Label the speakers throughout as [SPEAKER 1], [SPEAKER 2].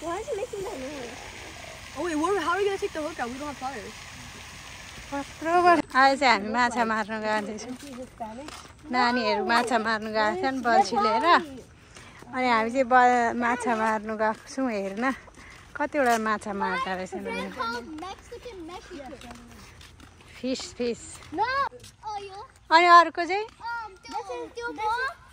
[SPEAKER 1] Why is it making that noise?
[SPEAKER 2] Oh wait, where, how are we gonna take the hook out? We don't have pliers.
[SPEAKER 3] आज चाहिँ हामी माछा मार्न जाँदैछौँ नानीहरू माछा मार्नु गएको छ नि बल्छी लिएर अनि हामी चाहिँ ब माछा मार्नु गएको छौँ हेर्न कतिवटा माछा मार्दो रहेछ
[SPEAKER 1] They're called Mexican Mexican.
[SPEAKER 3] Fish fish.
[SPEAKER 1] Oh.
[SPEAKER 3] अनि अर्को चाहिँ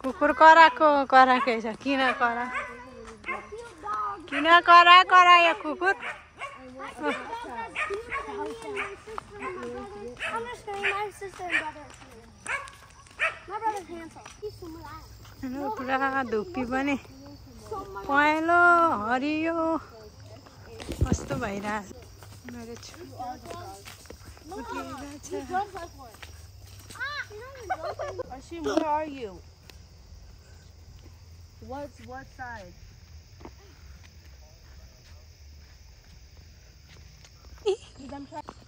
[SPEAKER 3] कुकुर कराएको कराएकै छ किन करा किन करा करायो कुकुर पुरा धुप्पी पनि पहेँलो हरियो कस्तो भइरहेको छु
[SPEAKER 2] Ashim, where are you? What's what side?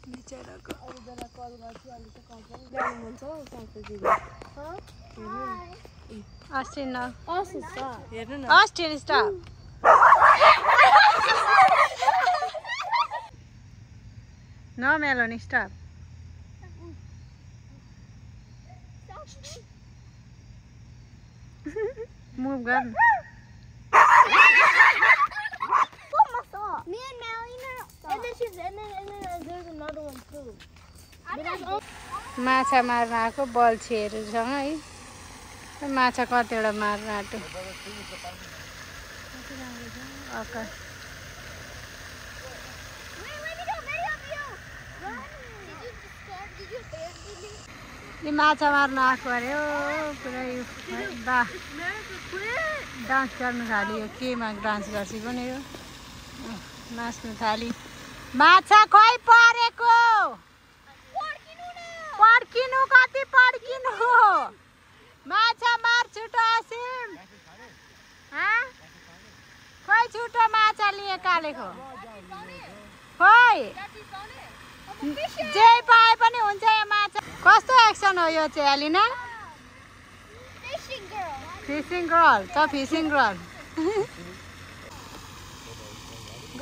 [SPEAKER 3] बिचराको अस्टिन न
[SPEAKER 1] Awesome stuff.
[SPEAKER 2] हेर्नु न
[SPEAKER 3] अस्टिन स्टप न मेलो नि स्टप मुभ गर्नु
[SPEAKER 1] Me and Malina. And then
[SPEAKER 3] माछा मार्न आएको बल्छीहरूसँग है। माछा कतिवटा मार्न आँट्यो। माछा मार्न आएको अरे हो पुरा डान्स गर्नु थाल्यो यो केमा डान्स गर्छ पनि यो नाच्नु थाली माछा खोइ परेको पड्किनु कति पड्किनु माछा मार छिटो असिम हाँ? खोइ छिटो माछा लिए कालेको खोइ जे पाए पनि हुन्छ यो माछा कस्तो एक्सन हो यो चाहिँ एलिना. फिसिङ गर्ल त फिसिङ गर्ल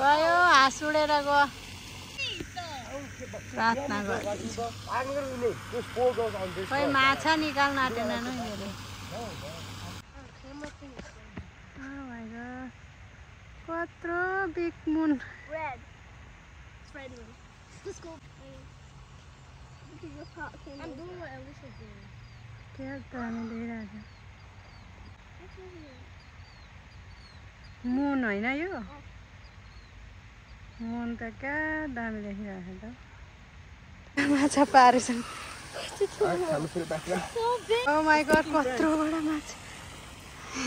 [SPEAKER 3] गयो हाँस उडेर गयो। प्रार्थना खोइ माछा निकाल्न आँटेन मेरो। कत्रो बिग मुन मन होइन यो? मन त क्या दामी लेखिरहेको छ त। माछा पारेछु oh माछ।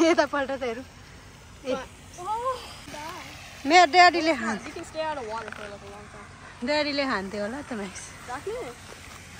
[SPEAKER 3] यतापल्ट त हेरौँ। मेरो ड्याडीले
[SPEAKER 2] खान्छ
[SPEAKER 3] ड्याडीले खान्थ्यो होला त
[SPEAKER 4] mice.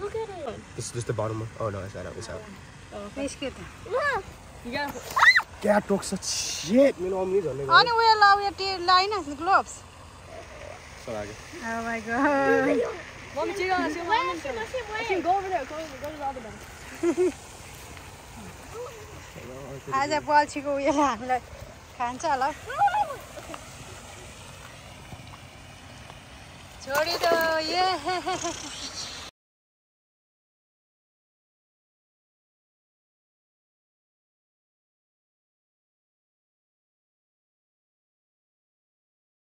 [SPEAKER 1] Look at it.
[SPEAKER 4] This is just the bottom one. Oh no, it's not out. It's out.
[SPEAKER 3] निस्क्यो त
[SPEAKER 1] Look.
[SPEAKER 2] You gotta.
[SPEAKER 4] Cat took such shit. You know I'm leaving.
[SPEAKER 3] अनि उयो ल उयो टी होइन gloves
[SPEAKER 4] Sorry.
[SPEAKER 3] Oh my god
[SPEAKER 2] Mommy, check on us.
[SPEAKER 1] Wait, Austin, Austin, wait.
[SPEAKER 2] Go over there. Go over Go to the other.
[SPEAKER 3] आज बल्छीको उयोले हामीलाई खान्छ होला छोडी ये